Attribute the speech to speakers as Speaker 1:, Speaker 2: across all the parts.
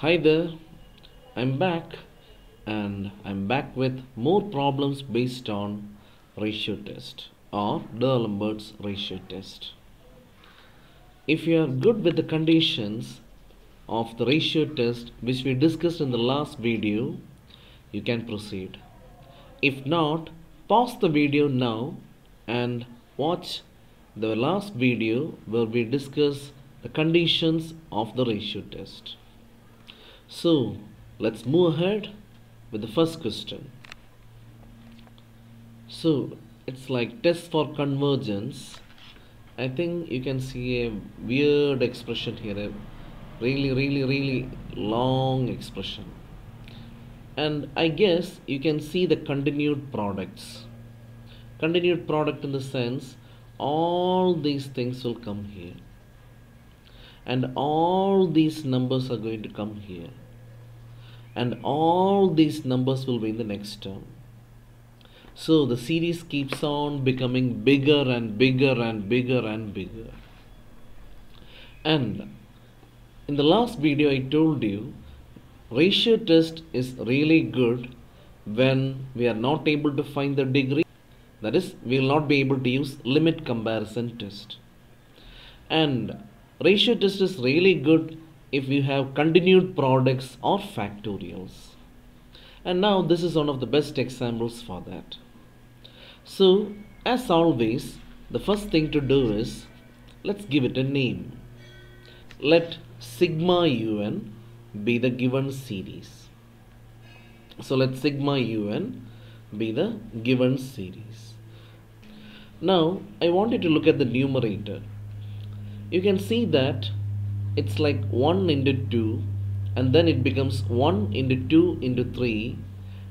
Speaker 1: Hi there, I'm back and I'm back with more problems based on ratio test or D'Alembert's ratio test. If you are good with the conditions of the ratio test which we discussed in the last video, you can proceed. If not, pause the video now and watch the last video where we discuss the conditions of the ratio test. So let's move ahead with the first question. So it's like test for convergence. I think you can see a weird expression here, a really, really, really long expression. And I guess you can see the continued products. Continued product in the sense all these things will come here and all these numbers are going to come here. And all these numbers will be in the next term. So the series keeps on becoming bigger and bigger and bigger and bigger. And in the last video I told you ratio test is really good when we are not able to find the degree. That is we will not be able to use limit comparison test. And ratio test is really good if you have continued products or factorials. And now this is one of the best examples for that. So as always the first thing to do is let's give it a name. Let sigma un be the given series. So let sigma un be the given series. Now I want you to look at the numerator. You can see that it's like 1 into 2 and then it becomes 1 into 2 into 3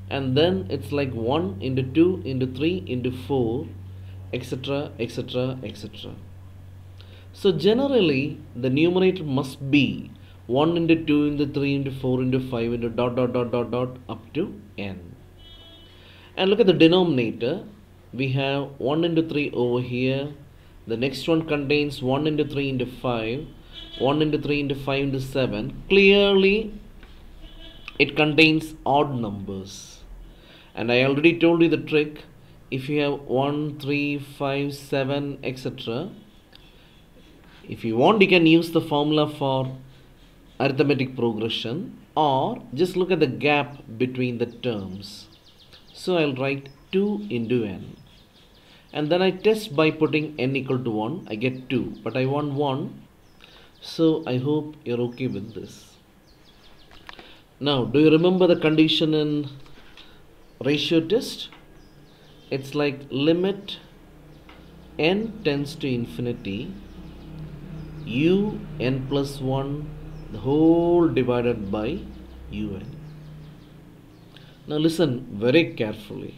Speaker 1: and then it's like 1 into 2 into 3 into 4 etc etc etc. So generally the numerator must be 1 into 2 into 3 into 4 into 5 into dot dot dot dot dot up to n. And look at the denominator we have 1 into 3 over here the next one contains 1 into 3 into 5 1 into 3 into 5 into 7 clearly it contains odd numbers. And I already told you the trick. If you have 1 3 5 7 etc if you want you can use the formula for arithmetic progression or just look at the gap between the terms. So I'll write 2 into n and then I test by putting n equal to 1 I get 2 but I want 1 so I hope you're okay with this. Now do you remember the condition in ratio test? It's like limit n tends to infinity u n plus 1 the whole divided by un now listen very carefully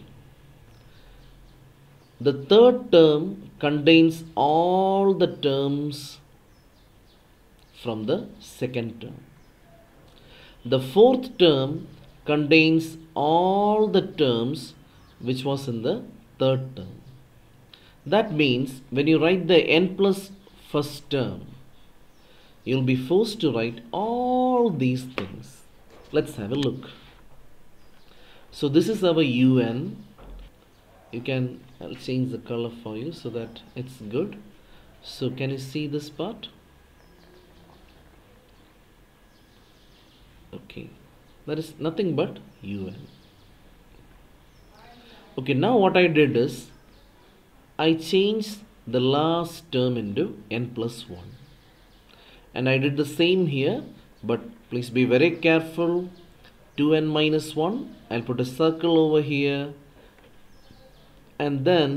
Speaker 1: the third term contains all the terms from the second term. The fourth term contains all the terms which was in the third term. That means when you write the n plus first term, you'll be forced to write all these things. Let's have a look. So this is our un. You can uh, change the color for you so that it's good. So can you see this part? Okay. That is nothing but un okay now what I did is I changed the last term into n plus 1 and I did the same here but please be very careful. 2n minus 1 I'll put a circle over here and then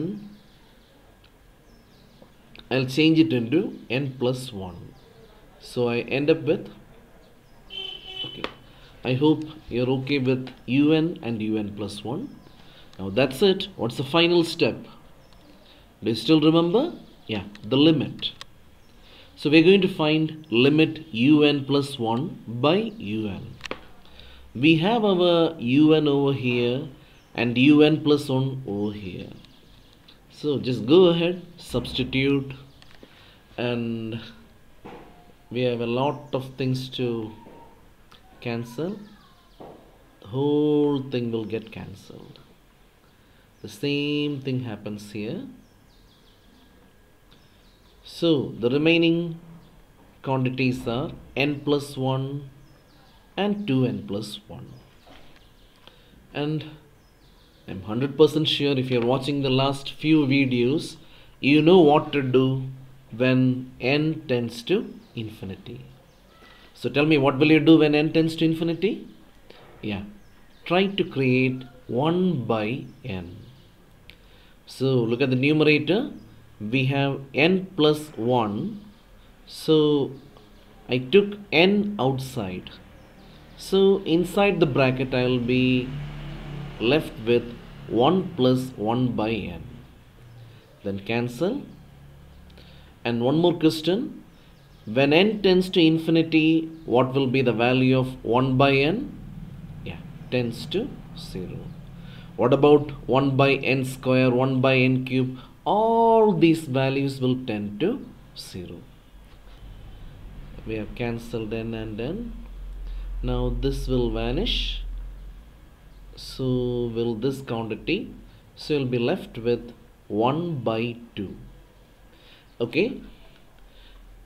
Speaker 1: I'll change it into n plus 1 so I end up with okay I hope you're okay with un and un plus 1 now that's it. What's the final step? Do you still remember? Yeah the limit. So we're going to find limit un plus 1 by un. We have our un over here and un plus 1 over here. So just go ahead substitute and we have a lot of things to cancel. The whole thing will get cancelled. The same thing happens here. So the remaining quantities are n plus 1 and 2n plus 1 and I'm 100% sure if you're watching the last few videos you know what to do when n tends to infinity. So tell me what will you do when n tends to infinity? Yeah try to create 1 by n. So look at the numerator. We have n plus 1 so I took n outside. So inside the bracket I will be left with 1 plus 1 by n. Then cancel. And one more question. When n tends to infinity what will be the value of 1 by n? Yeah tends to 0 what about 1 by n square 1 by n cube? All these values will tend to 0 we have cancelled n and n. Now this will vanish so will this quantity so you'll be left with 1 by 2 okay?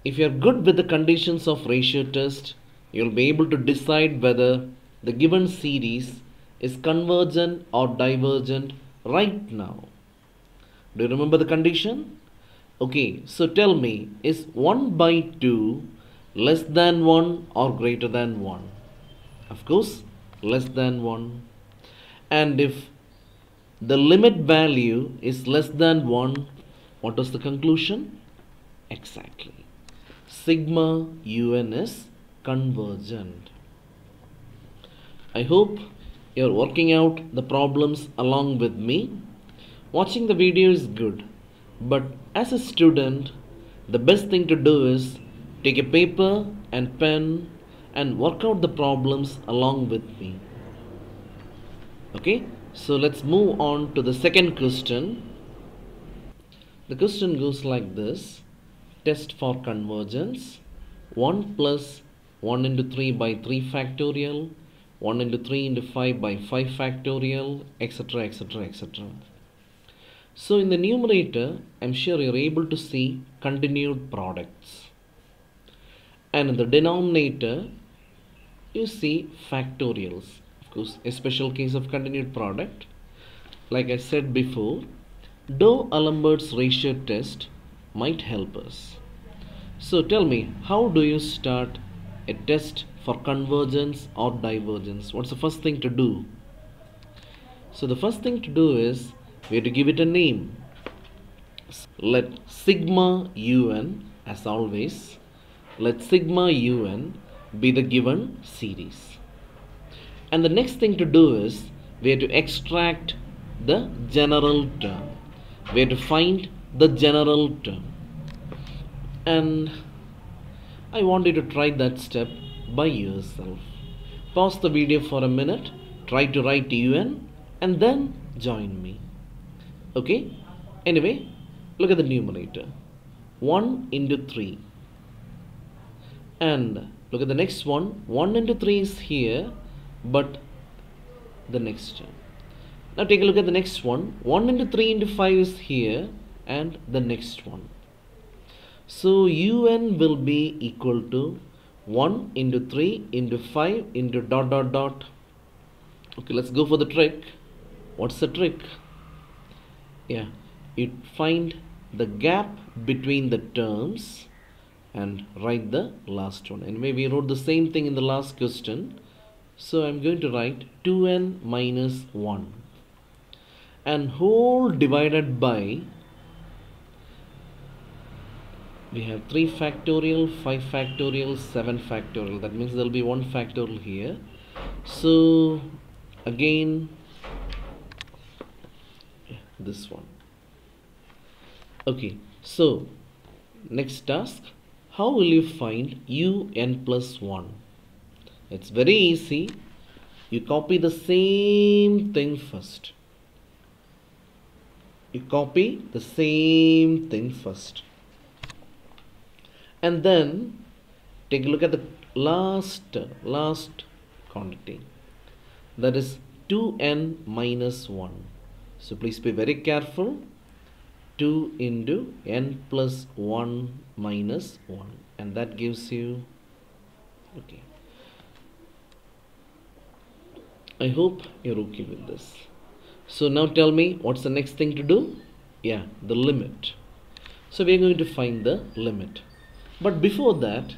Speaker 1: If you're good with the conditions of ratio test you'll be able to decide whether the given series is convergent or divergent right now. Do you remember the condition? Okay so tell me is 1 by 2 less than 1 or greater than 1 of course less than 1 and if the limit value is less than 1 what is the conclusion? Exactly. Sigma un is convergent. I hope you're working out the problems along with me. Watching the video is good but as a student the best thing to do is take a paper and pen and work out the problems along with me okay so let's move on to the second question. The question goes like this. Test for convergence. 1 plus 1 into 3 by 3 factorial. 1 into 3 into 5 by 5 factorial etc etc etc so in the numerator I'm sure you're able to see continued products. And in the denominator you see factorials course a special case of continued product. Like I said before D'Alembert's ratio test might help us. So tell me how do you start a test for convergence or divergence? What's the first thing to do? So the first thing to do is we have to give it a name. Let sigma un as always let sigma un be the given series and the next thing to do is we have to extract the general term. We have to find the general term. And I want you to try that step by yourself. Pause the video for a minute try to write un and then join me. Okay? Anyway look at the numerator. 1 into 3 and look at the next one. 1 into 3 is here but the next term. Now take a look at the next one. 1 into 3 into 5 is here and the next one. So un will be equal to 1 into 3 into 5 into dot dot dot. Okay, let's go for the trick. What's the trick? Yeah, you find the gap between the terms and write the last one. Anyway, we wrote the same thing in the last question so I'm going to write 2n minus 1 and whole divided by we have 3 factorial 5 factorial 7 factorial. That means there will be 1 factorial here. So again this one. Okay so next task. How will you find un plus 1 it's very easy. You copy the same thing first. You copy the same thing first. And then take a look at the last last quantity. That is 2n minus 1 so please be very careful. 2 into n plus 1 minus 1 and that gives you okay I hope you're okay with this. So now tell me what's the next thing to do? Yeah the limit. So we're going to find the limit. But before that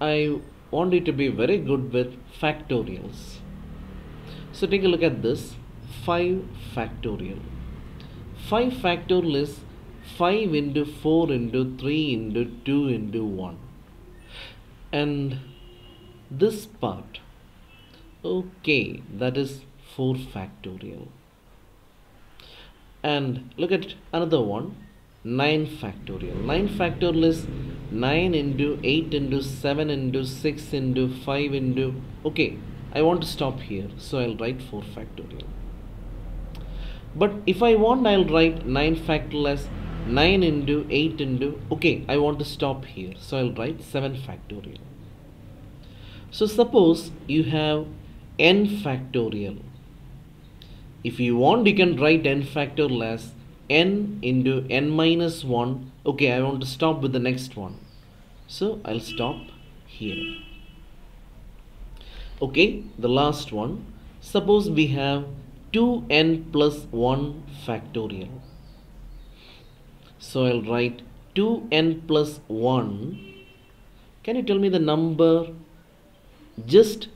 Speaker 1: I want you to be very good with factorials. So take a look at this 5 factorial. 5 factorial is 5 into 4 into 3 into 2 into 1 and this part okay that is 4 factorial. And look at another one 9 factorial. 9 factorial is 9 into 8 into 7 into 6 into 5 into okay I want to stop here so I'll write 4 factorial. But if I want I'll write 9 factorial as 9 into 8 into okay I want to stop here so I'll write 7 factorial. So suppose you have n factorial if you want you can write n factorial as n into n minus 1 okay I want to stop with the next one. So I'll stop here. Okay the last one. Suppose we have 2n plus 1 factorial. So I'll write 2n plus 1 can you tell me the number? Just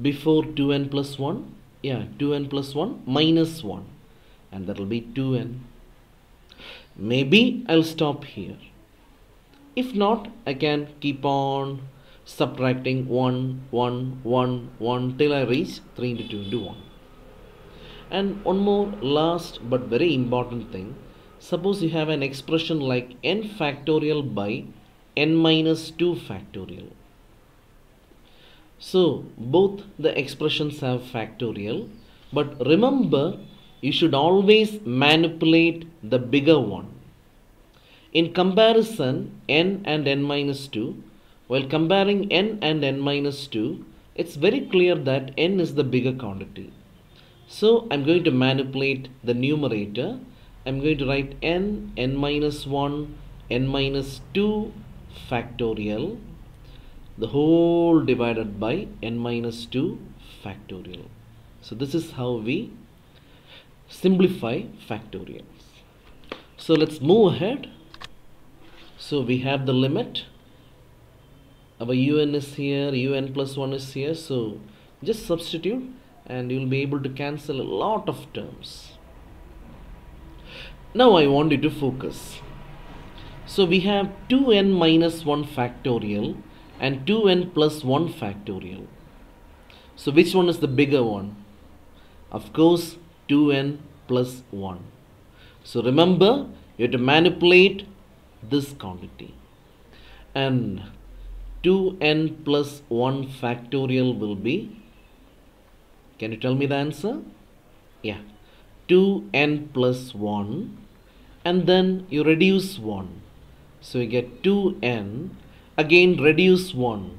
Speaker 1: before 2n plus 1 yeah 2n plus 1 minus 1 and that will be 2n maybe I'll stop here. If not I can keep on subtracting 1 1 1 1 till I reach 3 into 2 into 1 and one more last but very important thing. Suppose you have an expression like n factorial by n minus 2 factorial so both the expressions have factorial but remember you should always manipulate the bigger one. In comparison n and n minus 2 while comparing n and n minus 2 it's very clear that n is the bigger quantity. So I'm going to manipulate the numerator. I'm going to write n, n minus 1, n minus 2 factorial, the whole divided by n minus 2 factorial. So this is how we simplify factorials. So let's move ahead. So we have the limit. Our un is here, un plus 1 is here. So just substitute and you will be able to cancel a lot of terms. Now I want you to focus. So we have 2n minus 1 factorial and 2n plus 1 factorial. So which one is the bigger one? Of course 2n plus 1. So remember you have to manipulate this quantity and 2n plus 1 factorial will be can you tell me the answer? Yeah. 2n plus 1 and then you reduce 1. So you get 2n again reduce 1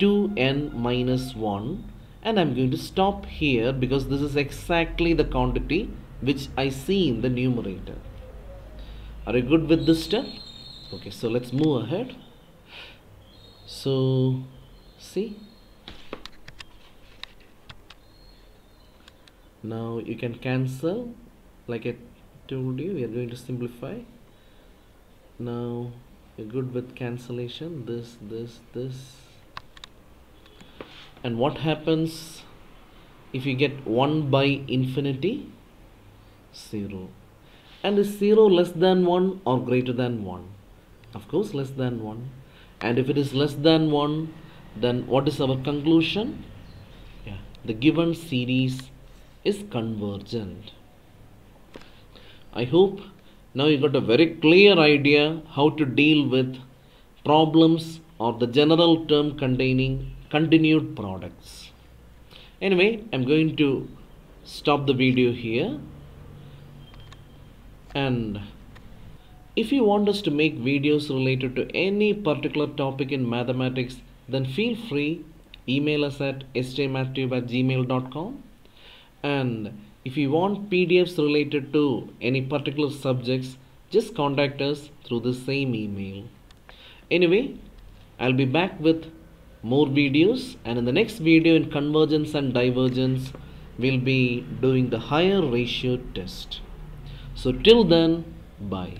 Speaker 1: 2n minus 1 and I'm going to stop here because this is exactly the quantity which I see in the numerator. Are you good with this step? Okay, so let's move ahead. So, see, now you can cancel like I told you we are going to simplify now you're good with cancellation this this this. And what happens if you get 1 by infinity? 0 and is 0 less than 1 or greater than 1 of course less than 1 and if it is less than 1 then what is our conclusion? Yeah the given series is convergent. I hope now you got a very clear idea how to deal with problems or the general term containing continued products. Anyway, I'm going to stop the video here and if you want us to make videos related to any particular topic in mathematics then feel free email us at sjmathtube at gmail.com and if you want PDFs related to any particular subjects, just contact us through the same email. Anyway, I'll be back with more videos and in the next video in convergence and divergence, we'll be doing the higher ratio test. So till then, bye.